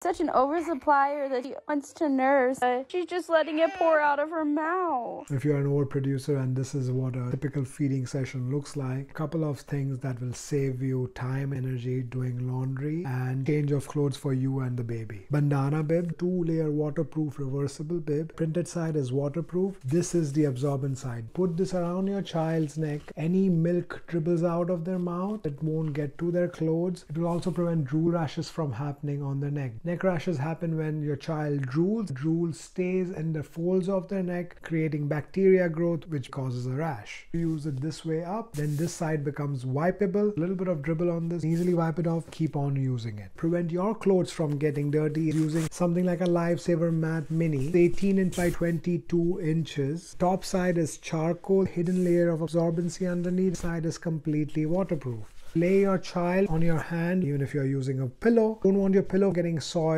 such an oversupplier that she wants to nurse. She's just letting it pour out of her mouth. If you're an overproducer and this is what a typical feeding session looks like, a couple of things that will save you time, energy doing laundry change of clothes for you and the baby. Bandana bib, two layer waterproof reversible bib. Printed side is waterproof. This is the absorbent side. Put this around your child's neck. Any milk dribbles out of their mouth, it won't get to their clothes. It will also prevent drool rashes from happening on their neck. Neck rashes happen when your child drools. Drool stays in the folds of their neck, creating bacteria growth, which causes a rash. You use it this way up, then this side becomes wipeable. A little bit of dribble on this, easily wipe it off, keep on using it. Prevent your clothes from getting dirty using something like a Lifesaver Mat Mini. 18 inch by 22 inches. Top side is charcoal, hidden layer of absorbency underneath. Side is completely waterproof. Lay your child on your hand, even if you're using a pillow. Don't want your pillow getting soiled